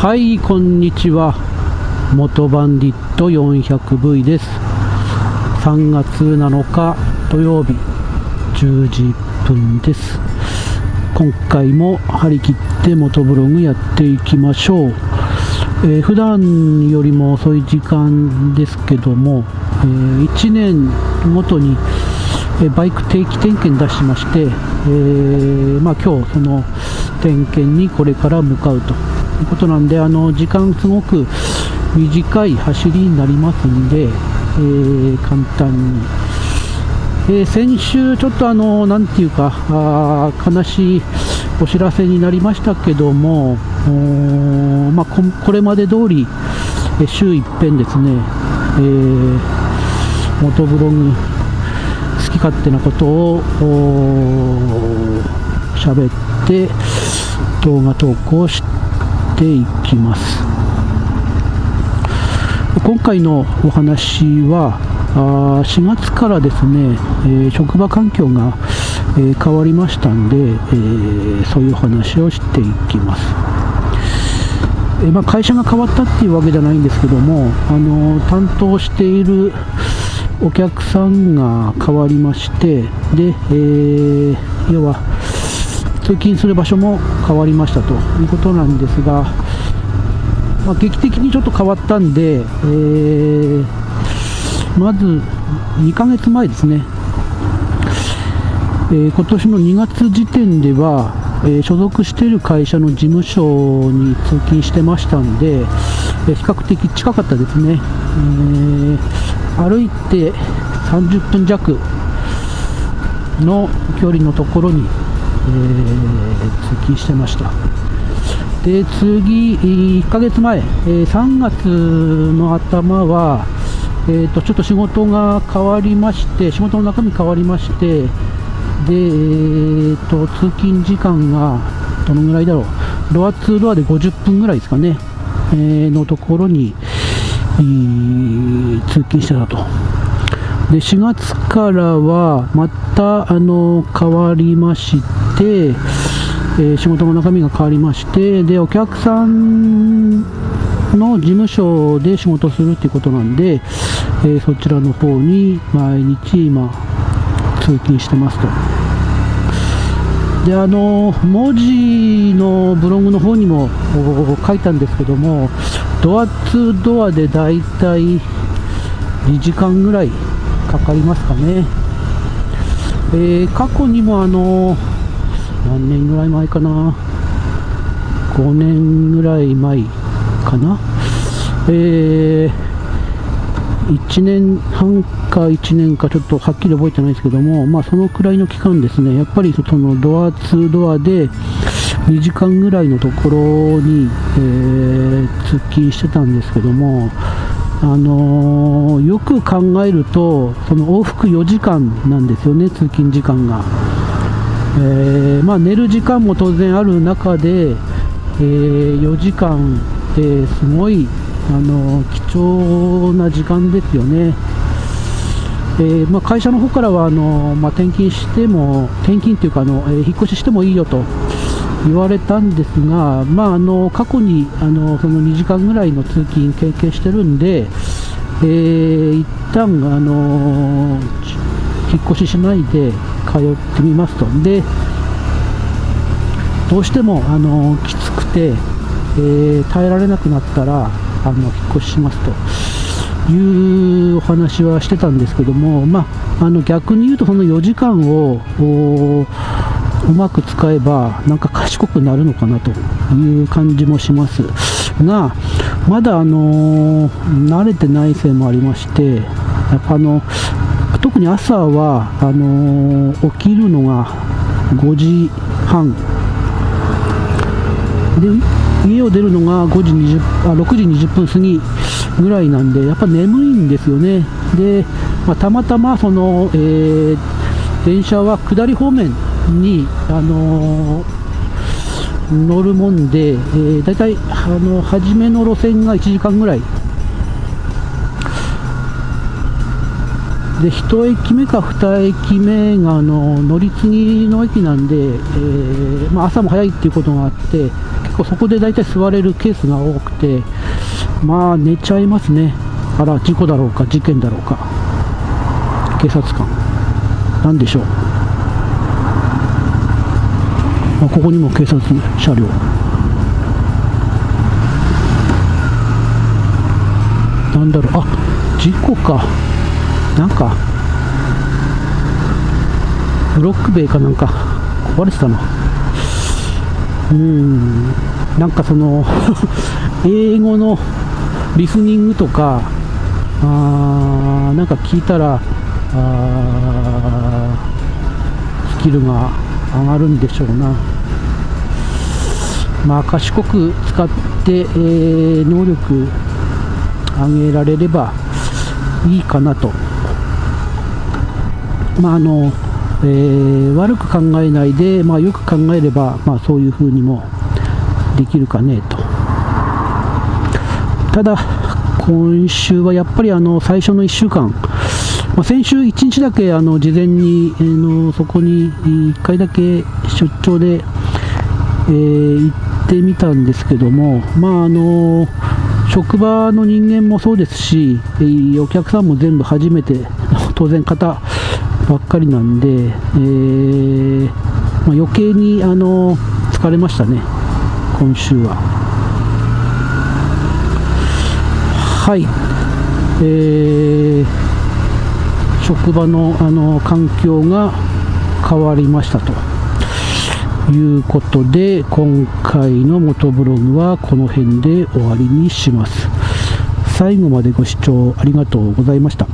はいこんにちは。元バンディット 400V です。3月7日土曜日10時1分です。今回も張り切って元ブログやっていきましょう、えー、普段よりも遅い時間ですけども、えー、1年ごとにバイク定期点検出しまして、えー、まあ、今日その点検にこれから向かうと。いうことなんであの時間すごく短い走りになりますんで、えー、簡単に、えー、先週ちょっとあのなていうかあ悲しいお知らせになりましたけども、まあ、ここれまで通り、え週一遍ですね、えー、元ブログ好き勝手なことを喋って動画投稿してていきます。今回のお話はあ4月からですね、えー、職場環境が、えー、変わりましたんで、えー、そういう話をしていきます、えまあ、会社が変わったっていうわけじゃないんですけども、あの担当しているお客さんが変わりましてで、え要は通勤する場所も変わりましたということなんですが、まあ、劇的にちょっと変わったんで、えー、まず2ヶ月前ですね、えー、今年の2月時点では、えー、所属している会社の事務所に通勤してましたんで、えー、比較的近かったですね、えー、歩いて30分弱の距離のところにー、通勤してました。で次1ヶ月前、えー、3月の頭は、えーと、ちょっと仕事が変わりまして仕事の中身変わりましてで、えーと、通勤時間がどのぐらいだろう。ドア2ドアで50分ぐらいですかね、えー、のところに、通勤してたと。で4月からはまたあの変わりまして、え、仕事の中身が変わりましてでお客さんの事務所で仕事するっていうことなんで、え、そちらの方に毎日今通勤してますとであの文字のブログの方にも書いたんですけどもドア2ドアでだいたい2時間ぐらいかかりますかね。えー、過去にもあの、何年ぐらい前かな、5年ぐらい前かな、えー、1年半か1年かちょっとはっきり覚えてないですけども、まあ、そのくらいの期間ですね、やっぱりそのドア2ドアで2時間ぐらいのところに、えー、通勤してたんですけども、あのー、よく考えると、その往復4時間なんですよね、通勤時間が。えー、まあ、寝る時間も当然ある中で、えー、4時間ってすごい、あの貴重な時間ですよね。えー、まあ、会社の方からはあの、まあ、転勤しても、転勤というかあの、え引っ越ししてもいいよと言われたんですが、まあ、あの過去にあのその2時間ぐらいの通勤経験してるんで、えー、一旦あの引っ越ししないで通ってみますと。でどうしてもあのきつくて、えー、耐えられなくなったらあの引っ越ししますというお話はしてたんですけども、まあ、あの逆に言うとその4時間をうまく使えばなんか賢くなるのかなという感じもしますがまだあの慣れてないせいもありましてやっぱあの特に朝はあの起きるのが5時半で家を出るのが5時20あ6時20分過ぎぐらいなんでやっぱ眠いんですよねで、まあ、たまたまその、えー、電車は下り方面に、あのー、乗るもんで、えー、大体、あの初めの路線が1時間ぐらい。で1駅目か2駅目があの乗り継ぎの駅なんで、えー、まあ、朝も早いっていうことがあって結構そこで大体座れるケースが多くてまあ寝ちゃいますね。あら事故だろうか事件だろうか。警察官。なんでしょう、まあ、ここにも警察車両。なんだろう。あ事故か。なんかブロック塀かなんか壊れてたな。うん。なんかその 英語のリスニングとかあーなんか聞いたらあスキルが上がるんでしょうな。まあ賢く使って、えー、能力上げられればいいかなと。まあのえー、悪く考えないで、まあ、よく考えれば、まあ、そういうふうにもできるかねと。ただ今週はやっぱりあの最初の1週間、まあ、先週1日だけあの事前に、えー、のそこに1回だけ出張で、えー、行ってみたんですけどもまああの職場の人間もそうですし、お客さんも全部初めて当然方ばっかりなんで、えー、まあ、余計にあの疲れましたね、今週は。はい、えー、職場のあの環境が変わりましたということで、今回の元ブログはこの辺で終わりにします。最後までご視聴ありがとうございました。